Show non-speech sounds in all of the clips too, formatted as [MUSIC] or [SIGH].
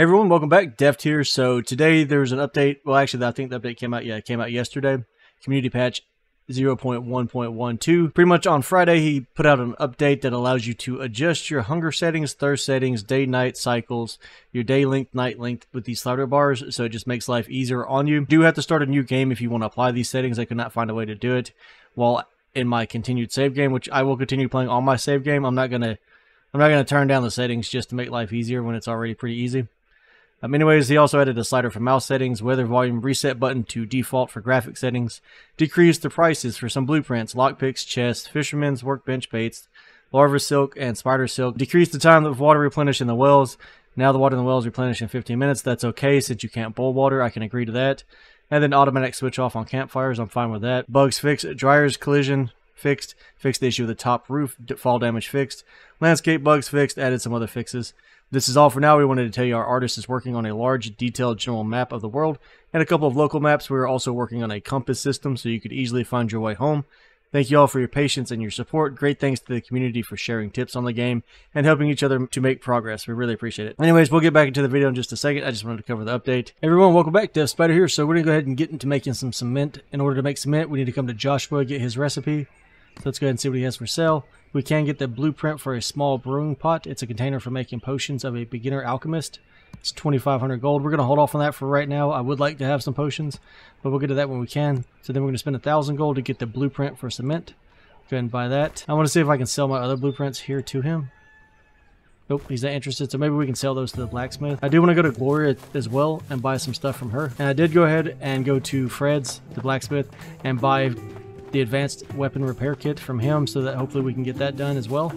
Hey everyone, welcome back. Deft here. So today there's an update. Well, actually, I think the update came out. Yeah, it came out yesterday. Community patch 0.1.12. Pretty much on Friday, he put out an update that allows you to adjust your hunger settings, thirst settings, day-night cycles, your day length, night length with these slider bars. So it just makes life easier on you. you do have to start a new game if you want to apply these settings. I could not find a way to do it. While in my continued save game, which I will continue playing on my save game, I'm not gonna I'm not gonna turn down the settings just to make life easier when it's already pretty easy. Um, anyways, he also added a slider for mouse settings, weather volume reset button to default for graphic settings, decreased the prices for some blueprints, lockpicks, chests, fishermen's workbench baits, larva silk, and spider silk, decreased the time of water replenish in the wells. Now the water in the wells replenish in 15 minutes. That's okay since you can't boil water. I can agree to that. And then automatic switch off on campfires. I'm fine with that. Bugs fixed. Dryers collision fixed. Fixed the issue with the top roof. Fall damage fixed. Landscape bugs fixed. Added some other fixes. This is all for now. We wanted to tell you our artist is working on a large, detailed general map of the world and a couple of local maps. We are also working on a compass system so you could easily find your way home. Thank you all for your patience and your support. Great thanks to the community for sharing tips on the game and helping each other to make progress. We really appreciate it. Anyways, we'll get back into the video in just a second. I just wanted to cover the update. Everyone, welcome back. Deftspider here. So we're going to go ahead and get into making some cement. In order to make cement, we need to come to Joshua, get his recipe. So let's go ahead and see what he has for sale. We can get the blueprint for a small brewing pot. It's a container for making potions of a beginner alchemist. It's 2,500 gold. We're going to hold off on that for right now. I would like to have some potions, but we'll get to that when we can. So then we're going to spend 1,000 gold to get the blueprint for cement. Go ahead and buy that. I want to see if I can sell my other blueprints here to him. Nope, he's not interested, so maybe we can sell those to the blacksmith. I do want to go to Gloria as well and buy some stuff from her. And I did go ahead and go to Fred's, the blacksmith, and buy the advanced weapon repair kit from him so that hopefully we can get that done as well.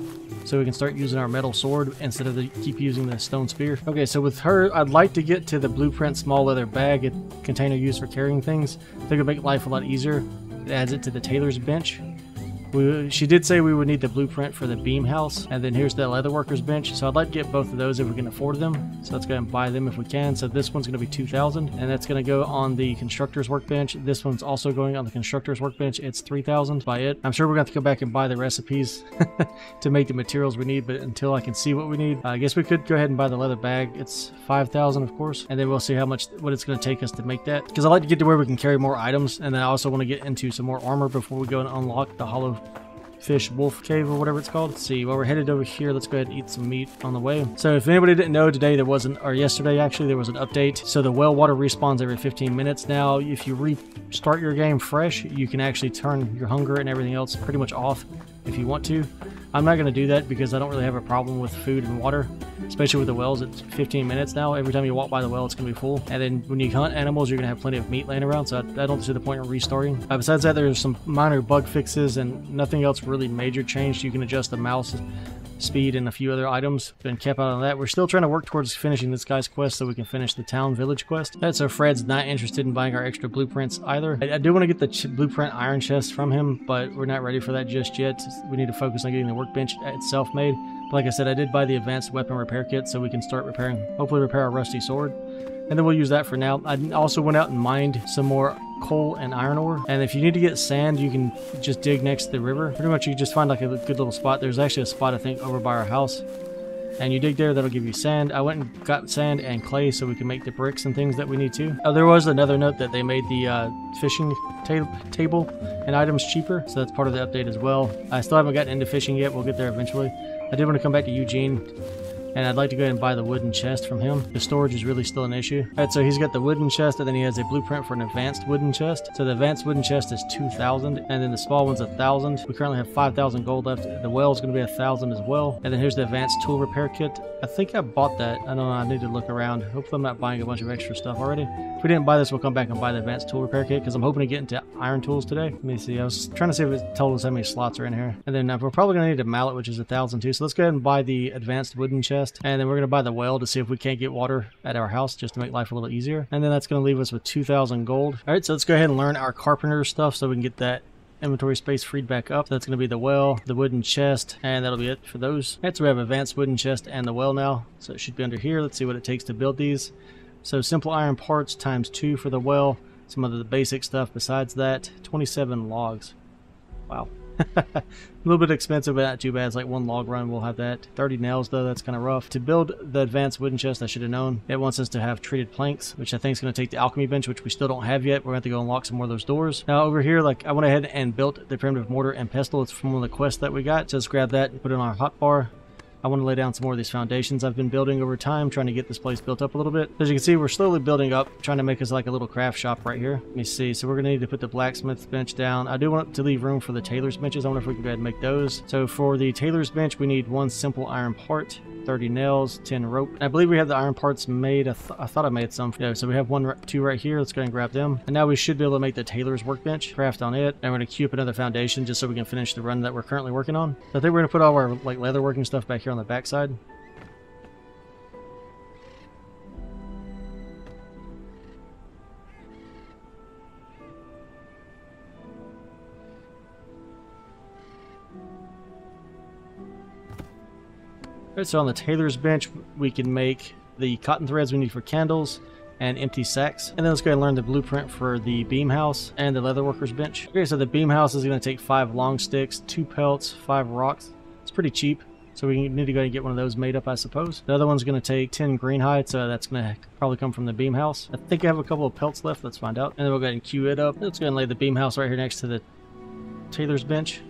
So we can start using our metal sword instead of the, keep using the stone spear. Okay, so with her, I'd like to get to the blueprint small leather bag, container used for carrying things. I think it'll make life a lot easier. It adds it to the tailor's bench. We, she did say we would need the blueprint for the beam house, and then here's the leatherworker's bench. So I'd like to get both of those if we can afford them. So let's go and buy them if we can. So this one's going to be 2,000, and that's going to go on the constructor's workbench. This one's also going on the constructor's workbench. It's 3,000. Buy it. I'm sure we're going to have to go back and buy the recipes [LAUGHS] to make the materials we need, but until I can see what we need, I guess we could go ahead and buy the leather bag. It's 5,000, of course, and then we'll see how much what it's going to take us to make that. Because I like to get to where we can carry more items, and then I also want to get into some more armor before we go and unlock the hollow fish wolf cave or whatever it's called. Let's see, while we're headed over here, let's go ahead and eat some meat on the way. So if anybody didn't know, today there wasn't, or yesterday actually, there was an update. So the well water respawns every 15 minutes. Now, if you restart your game fresh, you can actually turn your hunger and everything else pretty much off if you want to. I'm not going to do that because I don't really have a problem with food and water, especially with the wells. It's 15 minutes now. Every time you walk by the well, it's going to be full. And then when you hunt animals, you're going to have plenty of meat laying around, so I, I don't see the point in restarting. Uh, besides that, there's some minor bug fixes and nothing else really major changed. You can adjust the mouse speed and a few other items. Been kept out of that. We're still trying to work towards finishing this guy's quest so we can finish the town village quest. That's so Fred's not interested in buying our extra blueprints either. I, I do want to get the blueprint iron chest from him, but we're not ready for that just yet. We need to focus on getting the workbench itself made. But like I said, I did buy the advanced weapon repair kit so we can start repairing, hopefully repair our rusty sword. And then we'll use that for now. I also went out and mined some more coal and iron ore. And if you need to get sand, you can just dig next to the river. Pretty much you just find like a good little spot. There's actually a spot, I think, over by our house. And you dig there, that'll give you sand. I went and got sand and clay so we can make the bricks and things that we need to. Oh, there was another note that they made the uh, fishing ta table and items cheaper. So that's part of the update as well. I still haven't gotten into fishing yet. We'll get there eventually. I did want to come back to Eugene and I'd like to go ahead and buy the wooden chest from him. The storage is really still an issue. Alright, so he's got the wooden chest, and then he has a blueprint for an advanced wooden chest. So the advanced wooden chest is 2,000, and then the small one's 1,000. We currently have 5,000 gold left. The well is going to be 1,000 as well. And then here's the advanced tool repair kit. I think I bought that. I don't know, I need to look around. Hopefully I'm not buying a bunch of extra stuff already. If we didn't buy this, we'll come back and buy the advanced tool repair kit, because I'm hoping to get into iron tools today. Let me see. I was trying to see if it told us how many slots are in here. And then uh, we're probably going to need a mallet, which is 1,000 too. So let's go ahead and buy the advanced wooden chest. And then we're going to buy the well to see if we can't get water at our house just to make life a little easier. And then that's going to leave us with 2,000 gold. All right, so let's go ahead and learn our carpenter stuff so we can get that inventory space freed back up. That's going to be the well, the wooden chest, and that'll be it for those. All right, so we have advanced wooden chest and the well now. So it should be under here. Let's see what it takes to build these. So simple iron parts times two for the well. Some of the basic stuff besides that. 27 logs. Wow. A little bit expensive, but not too bad. It's like one log run, we'll have that. 30 nails, though, that's kind of rough. To build the advanced wooden chest, I should have known. It wants us to have treated planks, which I think is going to take the alchemy bench, which we still don't have yet. We're going to have to go unlock some more of those doors. Now, over here, like, I went ahead and built the primitive mortar and pestle. It's from one of the quests that we got. So let's grab that and put it on our hotbar. I want to lay down some more of these foundations I've been building over time, trying to get this place built up a little bit. As you can see, we're slowly building up, trying to make us like a little craft shop right here. Let me see. So we're going to need to put the blacksmith bench down. I do want to leave room for the tailor's benches. I wonder if we can go ahead and make those. So for the tailor's bench, we need one simple iron part. 30 nails, 10 rope. I believe we have the iron parts made. I, th I thought I made some. Yeah, so we have one, two right here. Let's go ahead and grab them. And now we should be able to make the tailor's workbench, craft on it. And we're going to queue up another foundation just so we can finish the run that we're currently working on. So I think we're going to put all our like leather working stuff back here on the backside. Alright, so on the tailor's bench, we can make the cotton threads we need for candles and empty sacks. And then let's go ahead and learn the blueprint for the beam house and the leatherworker's bench. Okay, so the beam house is going to take five long sticks, two pelts, five rocks. It's pretty cheap. So we need to go and get one of those made up, I suppose. The other one's going to take 10 green hide, so uh, that's going to probably come from the beam house. I think I have a couple of pelts left. Let's find out. And then we'll go ahead and queue it up. Let's go and lay the beam house right here next to the tailor's bench.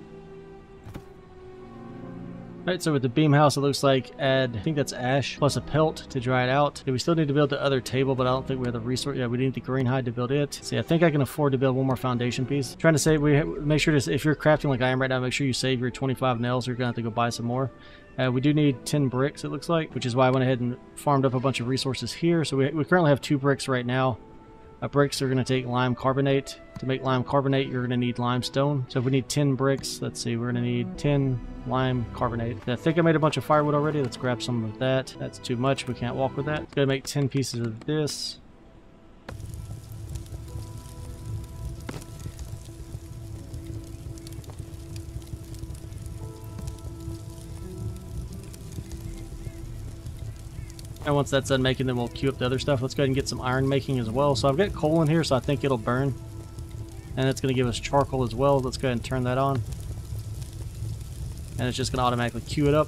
Alright, so with the beam house, it looks like add, I think that's ash, plus a pelt to dry it out. We still need to build the other table, but I don't think we have the resource. Yeah, we need the green hide to build it. See, I think I can afford to build one more foundation piece. trying to say, we make sure to, if you're crafting like I am right now, make sure you save your 25 nails. You're going to have to go buy some more. Uh, we do need 10 bricks, it looks like, which is why I went ahead and farmed up a bunch of resources here. So we, we currently have two bricks right now. Bricks are going to take lime carbonate. To make lime carbonate, you're going to need limestone. So if we need 10 bricks, let's see, we're going to need 10 lime carbonate. I think I made a bunch of firewood already. Let's grab some of that. That's too much. We can't walk with that. Going to make 10 pieces of this. And once that's done making, then we'll queue up the other stuff. Let's go ahead and get some iron making as well. So I've got coal in here, so I think it'll burn. And it's going to give us charcoal as well. Let's go ahead and turn that on. And it's just going to automatically queue it up.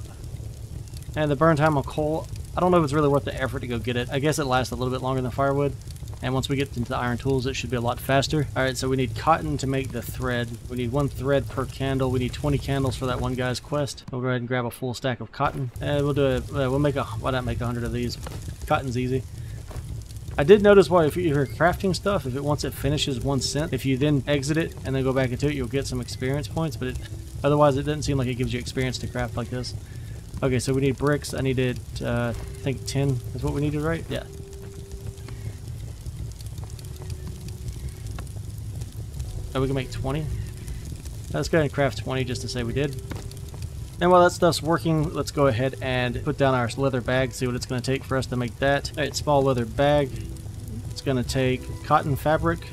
And the burn time on coal, I don't know if it's really worth the effort to go get it. I guess it lasts a little bit longer than firewood. And once we get into the iron tools, it should be a lot faster. Alright, so we need cotton to make the thread. We need one thread per candle. We need 20 candles for that one guy's quest. We'll go ahead and grab a full stack of cotton. And we'll do it. Uh, we'll make a, why not make a 100 of these? Cotton's easy. I did notice why if you're crafting stuff, if it once it finishes one cent, if you then exit it and then go back into it, you'll get some experience points, but it, otherwise it doesn't seem like it gives you experience to craft like this. Okay, so we need bricks. I needed, uh, I think 10 is what we needed, right? Yeah. So we can make 20. Let's go ahead and craft 20 just to say we did. And while that stuff's working, let's go ahead and put down our leather bag, see what it's going to take for us to make that. Alright, small leather bag. It's going to take cotton fabric.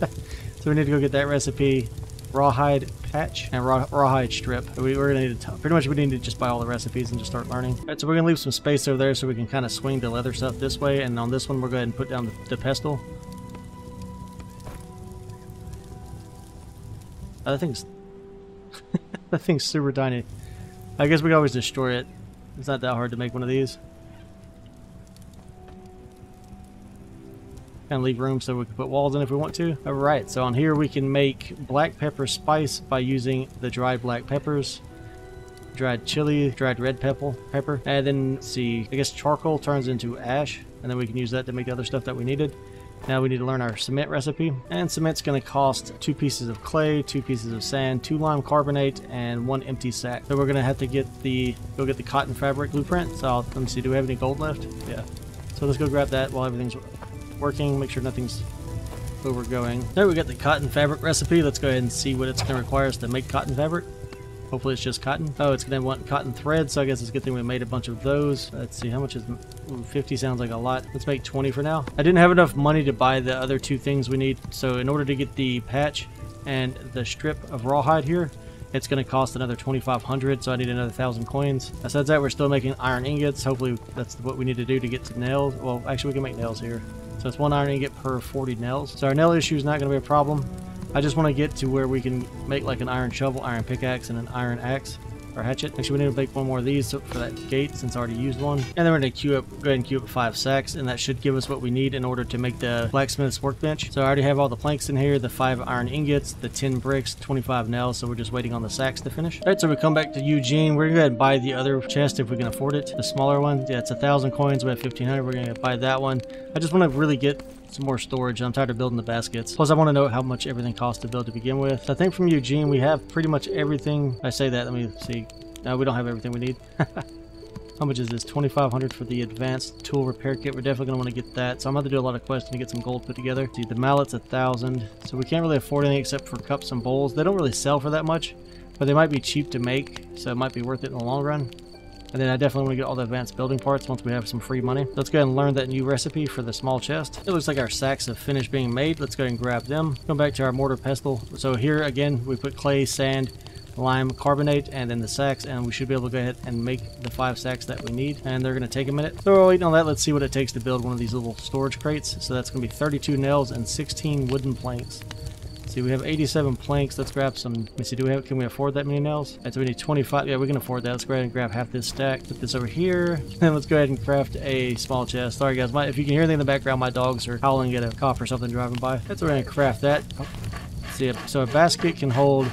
[LAUGHS] so we need to go get that recipe. Rawhide patch and raw, rawhide strip. We, are going to need to, pretty much we need to just buy all the recipes and just start learning. Alright, so we're going to leave some space over there so we can kind of swing the leather stuff this way. And on this one, we're going to put down the, the pestle. Oh, that thing's... that [LAUGHS] thing's super tiny. I guess we can always destroy it. It's not that hard to make one of these. And leave room so we can put walls in if we want to. Alright, so on here we can make black pepper spice by using the dried black peppers. Dried chili, dried red pepper, pepper. And then, see, I guess charcoal turns into ash. And then we can use that to make the other stuff that we needed. Now we need to learn our cement recipe. And cement's going to cost two pieces of clay, two pieces of sand, two lime carbonate, and one empty sack. So we're going to have to get the go get the cotton fabric blueprint. So I'll, let me see, do we have any gold left? Yeah. So let's go grab that while everything's working. Make sure nothing's overgoing. There we got the cotton fabric recipe. Let's go ahead and see what it's going to require us to make cotton fabric. Hopefully it's just cotton. Oh, it's going to want cotton thread, so I guess it's a good thing we made a bunch of those. Let's see, how much is... Ooh, 50 sounds like a lot. Let's make 20 for now. I didn't have enough money to buy the other two things we need, so in order to get the patch and the strip of rawhide here, it's going to cost another 2500 so I need another 1,000 coins. Besides that, we're still making iron ingots. Hopefully that's what we need to do to get to nails. Well, actually we can make nails here. So it's one iron ingot per 40 nails. So our nail issue is not going to be a problem. I just want to get to where we can make like an iron shovel, iron pickaxe, and an iron axe or hatchet. Actually, we need to make one more of these for that gate since I already used one. And then we're going to queue up, go ahead and queue up five sacks, and that should give us what we need in order to make the blacksmith's workbench. So I already have all the planks in here, the five iron ingots, the 10 bricks, 25 nails, so we're just waiting on the sacks to finish. All right, so we come back to Eugene. We're going to go ahead and buy the other chest if we can afford it. The smaller one, yeah, it's a thousand coins. We have 1500. We're going to buy that one. I just want to really get some more storage. I'm tired of building the baskets. Plus, I want to know how much everything costs to build to begin with. I think from Eugene, we have pretty much everything. I say that, let me see. No, we don't have everything we need. [LAUGHS] How much is this? 2500 for the advanced tool repair kit. We're definitely going to want to get that. So I'm going to do a lot of questing to get some gold put together. See, the mallet's a 1000 So we can't really afford anything except for cups and bowls. They don't really sell for that much, but they might be cheap to make. So it might be worth it in the long run. And then I definitely want to get all the advanced building parts once we have some free money. Let's go and learn that new recipe for the small chest. It looks like our sacks have finished being made. Let's go and grab them. Come back to our mortar pestle. So here again, we put clay, sand, lime carbonate and then the sacks and we should be able to go ahead and make the five sacks that we need and they're going to take a minute so we're waiting on that let's see what it takes to build one of these little storage crates so that's going to be 32 nails and 16 wooden planks see we have 87 planks let's grab some let me see do we have can we afford that many nails right, so we need 25 yeah we can afford that let's go ahead and grab half this stack put this over here [LAUGHS] and let's go ahead and craft a small chest sorry guys my, if you can hear anything in the background my dogs are howling at a cop or something driving by that's we're going to craft that oh. see so a basket can hold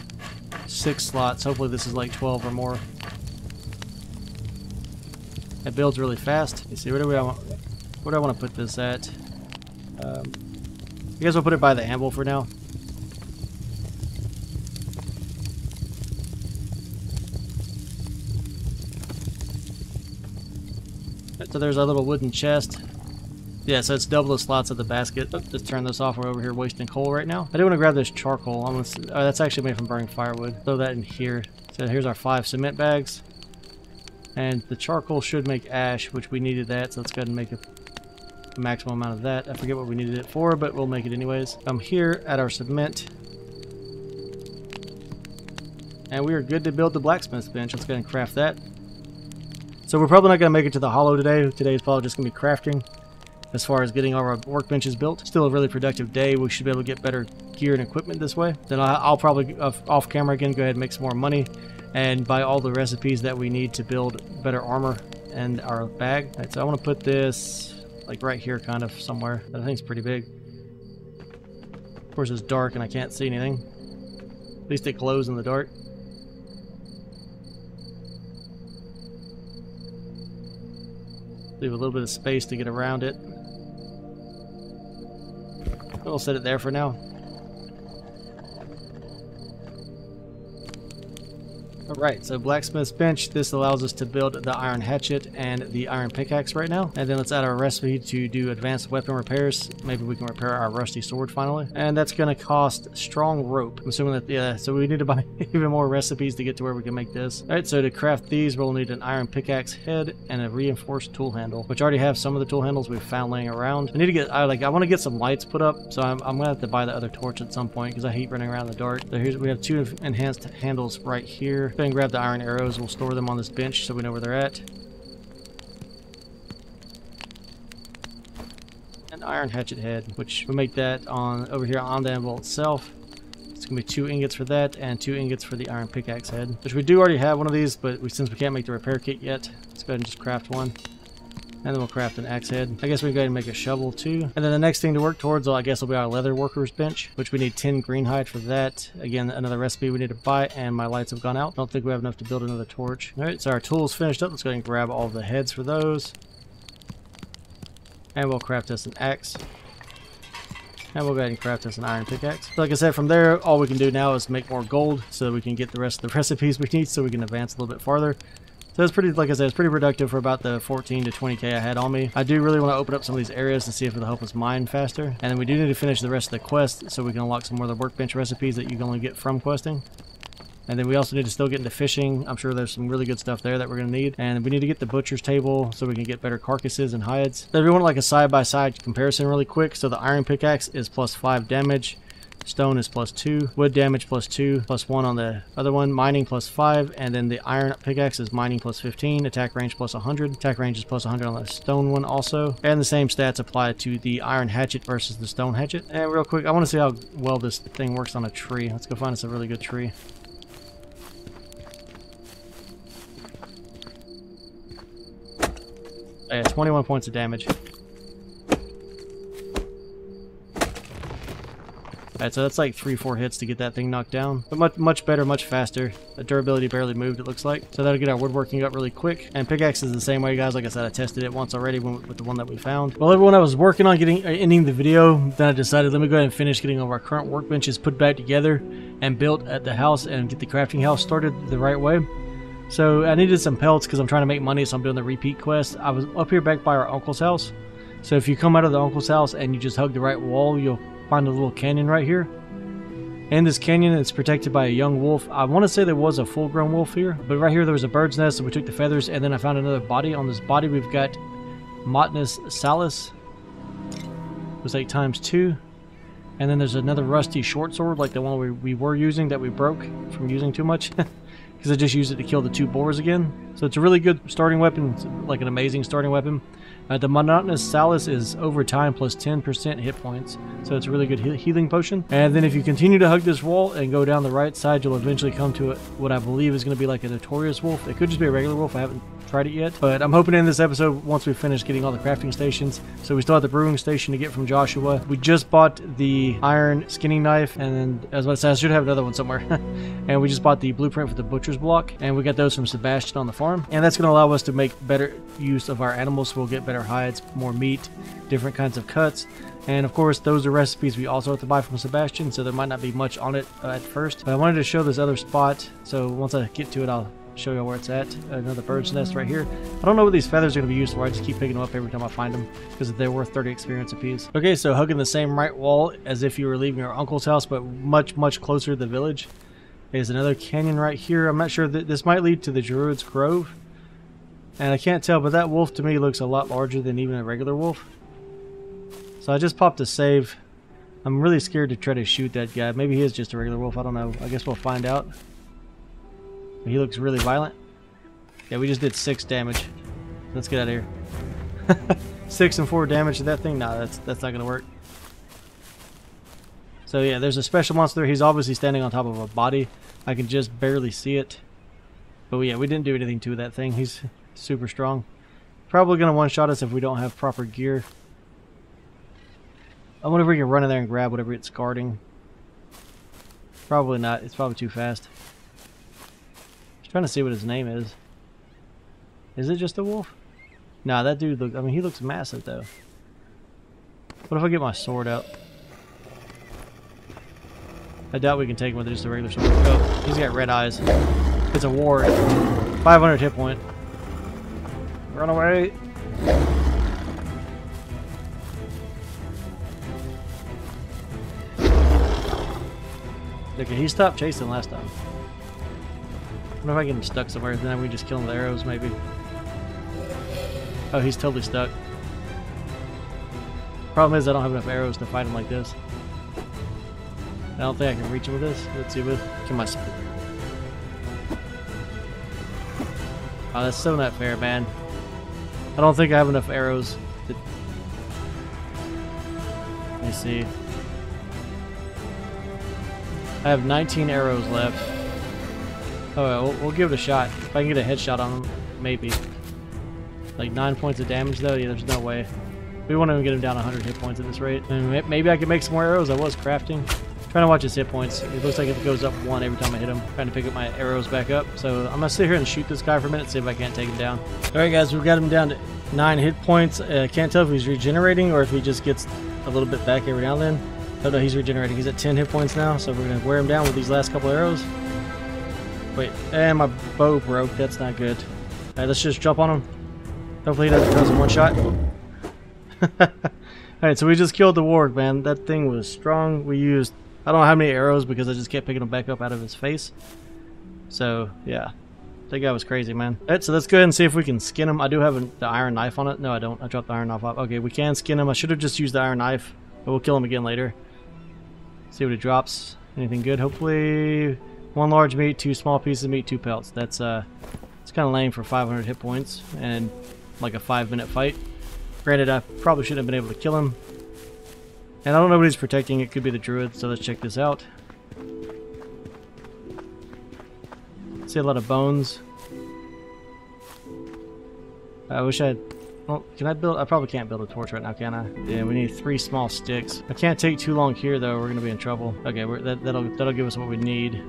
six slots. Hopefully this is like 12 or more. It builds really fast. You see, where do we want? Where do I want to put this at? Um, I guess we'll put it by the anvil for now. So there's our little wooden chest. Yeah, so it's double the slots of the basket. Oh, just turn this off. We're over here wasting coal right now. I do want to grab this charcoal. I'm gonna, oh, that's actually made from burning firewood. Throw that in here. So here's our five cement bags. And the charcoal should make ash, which we needed that. So let's go ahead and make a maximum amount of that. I forget what we needed it for, but we'll make it anyways. I'm here at our cement. And we are good to build the blacksmith bench. Let's go ahead and craft that. So we're probably not going to make it to the hollow today. Today is probably just going to be crafting as far as getting all our workbenches built. Still a really productive day. We should be able to get better gear and equipment this way. Then I'll probably, off camera again, go ahead and make some more money and buy all the recipes that we need to build better armor and our bag. So I want to put this like right here kind of somewhere. I think it's pretty big. Of course it's dark and I can't see anything. At least it glows in the dark. Leave a little bit of space to get around it. We'll set it there for now. Alright, so blacksmith's bench, this allows us to build the iron hatchet and the iron pickaxe right now. And then let's add our recipe to do advanced weapon repairs. Maybe we can repair our rusty sword finally. And that's going to cost strong rope. I'm assuming that, yeah, so we need to buy [LAUGHS] even more recipes to get to where we can make this. Alright, so to craft these, we'll need an iron pickaxe head and a reinforced tool handle, which I already have some of the tool handles we've found laying around. I need to get, I like, I want to get some lights put up, so I'm, I'm going to have to buy the other torch at some point because I hate running around in the dark. So here's, we have two enhanced handles right here and grab the iron arrows. We'll store them on this bench so we know where they're at. An iron hatchet head, which we'll make that on over here on the anvil itself. It's gonna be two ingots for that and two ingots for the iron pickaxe head, which we do already have one of these, but we, since we can't make the repair kit yet, let's go ahead and just craft one. And then we'll craft an axe head. I guess we can go ahead and make a shovel too. And then the next thing to work towards, I guess will be our leather worker's bench, which we need 10 green hide for that. Again, another recipe we need to buy, and my lights have gone out. Don't think we have enough to build another torch. All right, so our tools finished up. Let's go ahead and grab all the heads for those. And we'll craft us an axe. And we'll go ahead and craft us an iron pickaxe. Like I said, from there, all we can do now is make more gold so that we can get the rest of the [LAUGHS] recipes we need so we can advance a little bit farther. So it's pretty, like I said, it's pretty productive for about the 14 to 20k I had on me. I do really want to open up some of these areas to see if it'll help us mine faster. And then we do need to finish the rest of the quest so we can unlock some more of the workbench recipes that you can only get from questing. And then we also need to still get into fishing. I'm sure there's some really good stuff there that we're going to need. And we need to get the butcher's table so we can get better carcasses and hides. If you want like a side-by-side -side comparison really quick, so the iron pickaxe is plus 5 damage. Stone is plus 2. Wood damage plus 2. Plus 1 on the other one. Mining plus 5. And then the iron pickaxe is mining plus 15. Attack range plus 100. Attack range is plus 100 on the stone one also. And the same stats apply to the iron hatchet versus the stone hatchet. And real quick, I want to see how well this thing works on a tree. Let's go find us a really good tree. Oh yeah, 21 points of damage. Alright, so that's like 3-4 hits to get that thing knocked down. But much much better, much faster. The durability barely moved, it looks like. So that'll get our woodworking up really quick. And pickaxe is the same way, guys. Like I said, I tested it once already with the one that we found. Well, everyone, I was working on getting uh, ending the video. Then I decided, let me go ahead and finish getting all of our current workbenches put back together and built at the house and get the crafting house started the right way. So I needed some pelts because I'm trying to make money, so I'm doing the repeat quest. I was up here back by our uncle's house. So if you come out of the uncle's house and you just hug the right wall, you'll find a little canyon right here. And this canyon is protected by a young wolf. I want to say there was a full-grown wolf here, but right here there was a bird's nest, and we took the feathers, and then I found another body. On this body, we've got Montanus Salus. It was like times two. And then there's another rusty short sword, like the one we, we were using that we broke from using too much. [LAUGHS] Because I just used it to kill the two boars again. So it's a really good starting weapon, it's like an amazing starting weapon. Uh, the Montanus Salus is over time plus 10% hit points, so it's a really good he healing potion. And then if you continue to hug this wall and go down the right side, you'll eventually come to a, what I believe is going to be like a notorious wolf. It could just be a regular wolf. I haven't tried it yet. But I'm hoping in this episode, once we finish getting all the crafting stations, so we still have the brewing station to get from Joshua. We just bought the iron skinning knife, and as I said, I should have another one somewhere. [LAUGHS] and we just bought the blueprint for the butcher's block, and we got those from Sebastian on the farm. And that's going to allow us to make better use of our animals, so we'll get better hides, more meat, different kinds of cuts. And of course, those are recipes we also have to buy from Sebastian, so there might not be much on it at first. But I wanted to show this other spot, so once I get to it, I'll show you where it's at. Another bird's nest right here. I don't know what these feathers are going to be used for. I just keep picking them up every time I find them because they're worth 30 experience apiece. Okay, so hugging the same right wall as if you were leaving your uncle's house, but much, much closer to the village. There's another canyon right here. I'm not sure that this might lead to the Druid's Grove. And I can't tell, but that wolf to me looks a lot larger than even a regular wolf. So I just popped a save. I'm really scared to try to shoot that guy. Maybe he is just a regular wolf. I don't know. I guess we'll find out. He looks really violent. Yeah, we just did six damage. Let's get out of here. [LAUGHS] six and four damage to that thing? Nah, that's that's not gonna work. So yeah, there's a special monster. He's obviously standing on top of a body. I can just barely see it. But yeah, we didn't do anything to that thing. He's super strong. Probably gonna one-shot us if we don't have proper gear. I wonder if we can run in there and grab whatever it's guarding. Probably not. It's probably too fast. Trying to see what his name is. Is it just a wolf? Nah, that dude look. I mean, he looks massive though. What if I get my sword out? I doubt we can take him with just a regular sword. Oh, he's got red eyes. It's a warg. 500 hit point. Run away. Okay, he stopped chasing last time. What if I get him stuck somewhere? Then we just kill him with arrows, maybe. Oh, he's totally stuck. Problem is, I don't have enough arrows to fight him like this. I don't think I can reach him with this. Let's see with. Can my. Oh, that's so not fair, man. I don't think I have enough arrows to. Let me see. I have 19 arrows left. Oh, we'll, we'll, give it a shot. If I can get a headshot on him, maybe. Like 9 points of damage, though? Yeah, there's no way. We won't even get him down 100 hit points at this rate. Maybe I can make some more arrows. I was crafting. Trying to watch his hit points. It looks like it goes up one every time I hit him. Trying to pick up my arrows back up. So I'm going to sit here and shoot this guy for a minute, see if I can't take him down. Alright guys, we've got him down to 9 hit points. I uh, can't tell if he's regenerating or if he just gets a little bit back every now and then. Oh no, he's regenerating. He's at 10 hit points now, so we're going to wear him down with these last couple arrows. Wait, and my bow broke. That's not good. Alright, let's just jump on him. Hopefully he doesn't one shot. [LAUGHS] Alright, so we just killed the warg, man. That thing was strong. We used, I don't know how many arrows because I just kept picking them back up out of his face. So, yeah. That guy was crazy, man. Alright, so let's go ahead and see if we can skin him. I do have the iron knife on it. No, I don't. I dropped the iron knife off. Okay, we can skin him. I should have just used the iron knife, but we'll kill him again later. See what he drops. Anything good? Hopefully, one large meat, two small pieces of meat, two pelts. That's uh, it's kind of lame for 500 hit points and like a five minute fight. Granted, I probably shouldn't have been able to kill him. And I don't know what he's protecting. It could be the druid. So let's check this out. See a lot of bones. I wish I had... Well, can I build... I probably can't build a torch right now, can I? Yeah, we need three small sticks. I can't take too long here, though. We're going to be in trouble. Okay, that, that'll, that'll give us what we need.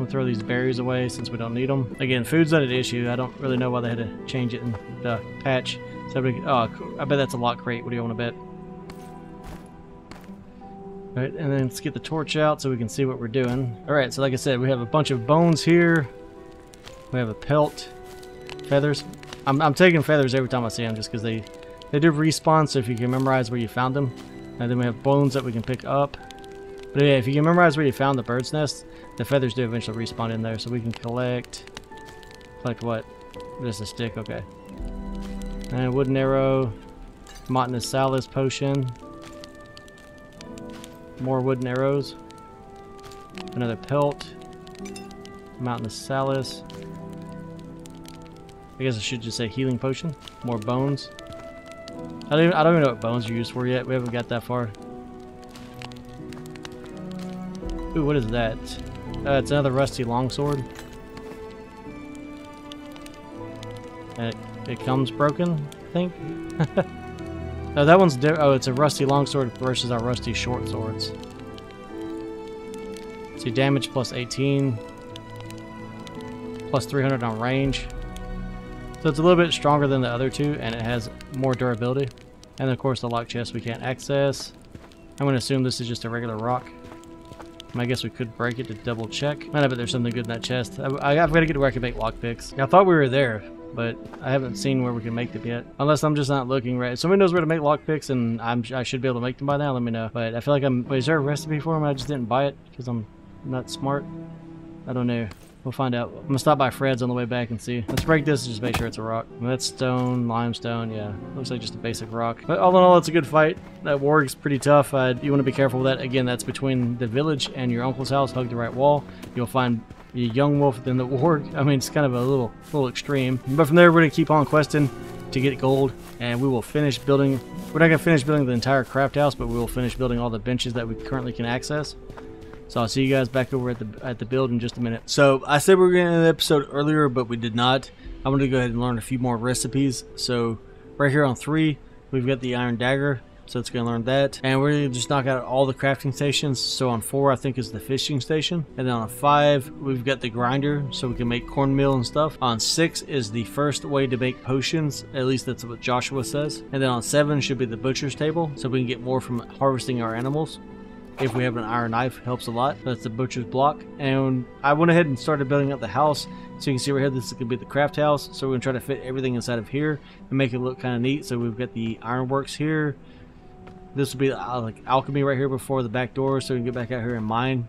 We'll throw these berries away since we don't need them. Again, food's not an issue. I don't really know why they had to change it in the patch. So we, oh, I bet that's a lock crate. What do you want to bet? Alright, and then let's get the torch out so we can see what we're doing. Alright, so like I said, we have a bunch of bones here. We have a pelt. Feathers. I'm, I'm taking feathers every time I see them just because they, they do respawn, so if you can memorize where you found them. And then we have bones that we can pick up. But yeah, if you can memorize where you found the bird's nest, the feathers do eventually respawn in there. So we can collect... Collect what? Just a stick, okay. And wooden arrow. Montanus Salus potion. More wooden arrows. Another pelt. Montanus Salus. I guess I should just say healing potion. More bones. I don't even, I don't even know what bones are used for yet. We haven't got that far. Ooh, what is that? Uh, it's another rusty longsword. It, it comes broken, I think. [LAUGHS] No, that one's oh, it's a rusty longsword versus our rusty short swords. See, damage plus 18, plus 300 on range. So it's a little bit stronger than the other two, and it has more durability. And of course, the lock chest we can't access. I'm going to assume this is just a regular rock. I guess we could break it to double check. Man, I bet there's something good in that chest. I, have got to get to where I can make lock lockpicks. I thought we were there, but I haven't seen where we can make them yet. Unless I'm just not looking right. If somebody knows where to make lockpicks and I'm, I should be able to make them by now, let me know. But I feel like I'm... Wait, is there a recipe for them? I just didn't buy it because I'm not smart. I don't know. We'll find out. I'm gonna stop by Fred's on the way back and see. Let's break this and just make sure it's a rock. That's stone, limestone, yeah. Looks like just a basic rock. But all in all, it's a good fight. That warg's pretty tough. Uh, you want to be careful with that. Again, that's between the village and your uncle's house. Hug the right wall. You'll find a young wolf than the [LAUGHS] warg. I mean, it's kind of a little, little extreme. But from there, we're to keep on questing to get gold. And we will finish building... We're not going to finish building the entire craft house, but we will finish building all the benches that we currently can access. So I'll see you guys back over at the at the build in just a minute. So I said we were going to end the episode earlier, but we did not. I'm going to go ahead and learn a few more recipes. So right here on three, we've got the iron dagger. So it's going to learn that. And we're going to just knock out all the crafting stations. So on four, I think is the fishing station. And then on five, we've got the grinder. So we can make cornmeal and stuff. On six is the first way to make potions. At least that's what Joshua says. And then on seven should be the butcher's table. So we can get more from harvesting our animals if we have an iron knife helps a lot. That's the butcher's block. And i went ahead and started building up the house. So you can see right here this is going to be the craft house. So we're going to try to fit everything inside of here and make it look kind of neat. So we've got the ironworks here. This will be uh, like alchemy right here before the back door so we can get back out here and mine.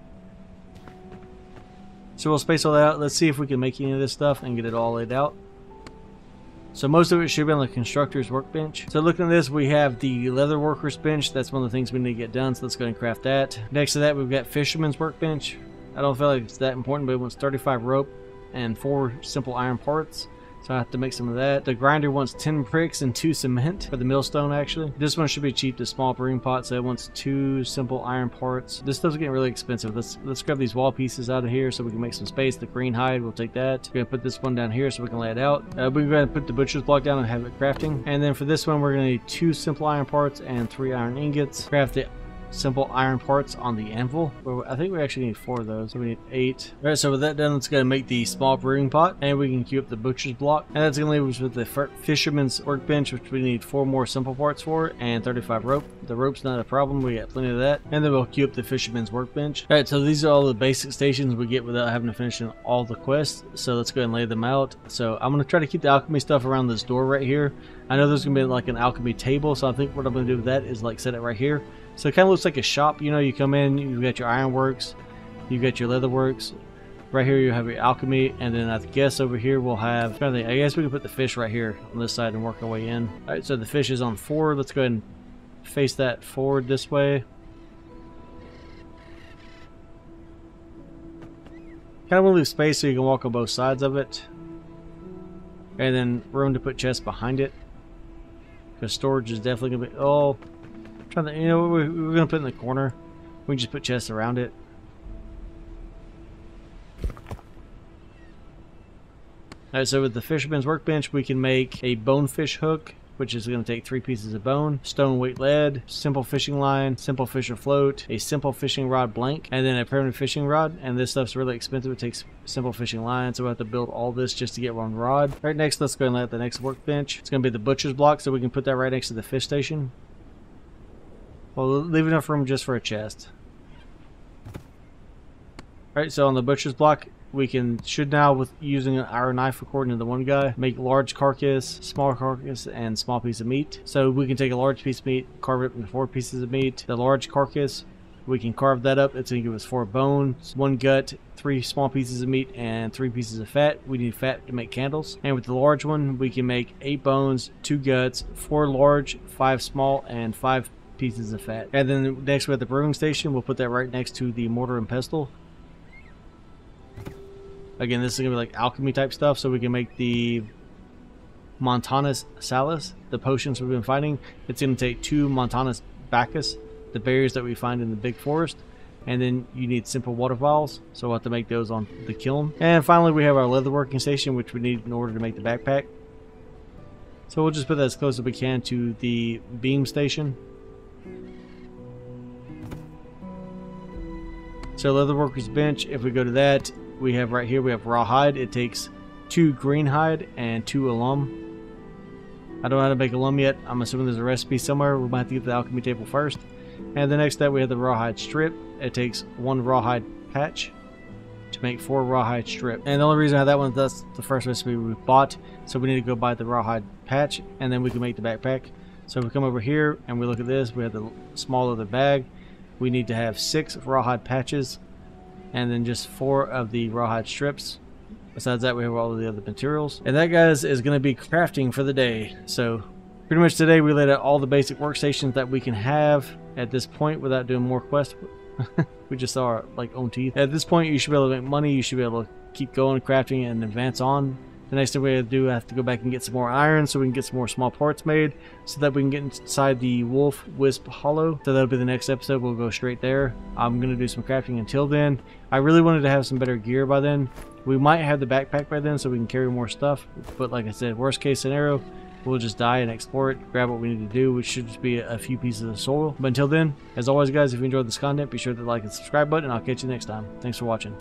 So we'll space all that out. Let's see if we can make any of this stuff and get it all laid out so most of it should be on the constructor's workbench. So looking at this, we have the leather worker's bench. That's one of the things we need to get done, so let's go and craft that. Next to that, we've got fisherman's workbench. I don't feel like it's that important, but it wants 35 rope and four simple iron parts. So I have to make some of that. The grinder wants 10 bricks and 2 cement for the millstone actually. This one should be cheap, the small brewing pot, so it wants 2 simple iron parts. This stuff's getting really expensive. Let's let's grab these wall pieces out of here so we can make some space. The green hide, we'll take that. We're gonna put this one down here so we can lay it out. Uh, we're gonna put the butcher's block down and have it crafting. And then for this one, we're gonna need 2 simple iron parts and 3 iron ingots. Craft it simple iron parts on the anvil. I think we actually need four of those, so we need eight. Alright, so with that done, let's go make the small brewing pot, and we can queue up the butcher's block. And that's going to leave us with the fisherman's workbench, which we need four more simple parts for, and 35 rope. The rope's not a problem, we got plenty of that. And then we'll queue up the fisherman's workbench. Alright, so these are all the basic stations we get without having to finish all the quests, so let's go ahead and lay them out. So I'm going to try to keep the alchemy stuff around this door right here. I know there's going to be like an alchemy table, so I think what I'm going to do with that is like set it right here. So it kind of looks like a shop, you know, you come in, you got your ironworks, you got your leatherworks. Right here you have your alchemy, and then I guess over here we'll have, I guess we can put the fish right here on this side and work our way in. Alright, so the fish is on four. Let's go ahead and face that forward this way. Kind of want to leave space so you can walk on both sides of it. And then room to put chests behind it. Because storage is definitely going to be... Oh, trying to... You know, we're, we're going to put in the corner. We can just put chests around it. Alright, so with the fisherman's workbench, we can make a bonefish hook, which is going to take three pieces of bone, stone weight lead, simple fishing line, simple fisher float, a simple fishing rod blank, and then a permanent fishing rod. And this stuff's really expensive. It takes simple fishing line, so we have to build all this just to get one rod. Right next, let's go and let the next workbench. It's going to be the butcher's block, so we can put that right next to the fish station. Well, leave enough room just for a chest. Alright, so on the butcher's block, we can should now with using our knife according to the one guy. Make large carcass small carcass and small piece of meat. So we can take a large piece of meat carve it into four pieces of meat. The large carcass we can carve that up. It's to give us four bones one gut three small pieces of meat and three pieces of fat. We need fat to make candles. And with the large one we can make eight bones two guts four large five small and five pieces of fat. And then next we have the brewing station. We'll put that right next to the mortar and pestle Again, this is going to be like alchemy type stuff, so we can make the Montanus Salus, the potions we've been finding. It's going to take two Montanus Bacchus, the berries that we find in the big forest. And then you need simple water vials, so we'll have to make those on the kiln. And finally, we have our leather working station, which we need in order to make the backpack. So we'll just put that as close as we can to the beam station. So leather worker's bench, if we go to that, we have right here, we have rawhide. It takes two green hide and two alum. I don't know how to make alum yet. I'm assuming there's a recipe somewhere. We might have to get the alchemy table first. And the next step, we have the rawhide strip. It takes one rawhide patch to make four rawhide strip. And the only reason I have that one, that's the first recipe we bought. So we need to go buy the rawhide patch and then we can make the backpack. So if we come over here and we look at this, we have the small leather bag. We need to have six rawhide patches and then just four of the rawhide strips. Besides that, we have all of the other materials. And that, guys, is going to be crafting for the day. So, pretty much today, we laid out all the basic workstations that we can have at this point without doing more quests. [LAUGHS] we just saw our, like, own teeth. At this point, you should be able to make money. You should be able to keep going, crafting, and advance on. The next thing we have to do, I have to go back and get some more iron so we can get some more small parts made so that we can get inside the Wolf Wisp Hollow. So that'll be the next episode. We'll go straight there. I'm going to do some crafting until then. I really wanted to have some better gear by then. We might have the backpack by then so we can carry more stuff. But like I said, worst case scenario, we'll just die and explore it, grab what we need to do, which should just be a few pieces of soil. But until then, as always guys, if you enjoyed this content, be sure to like and subscribe button, I'll catch you next time. Thanks for watching.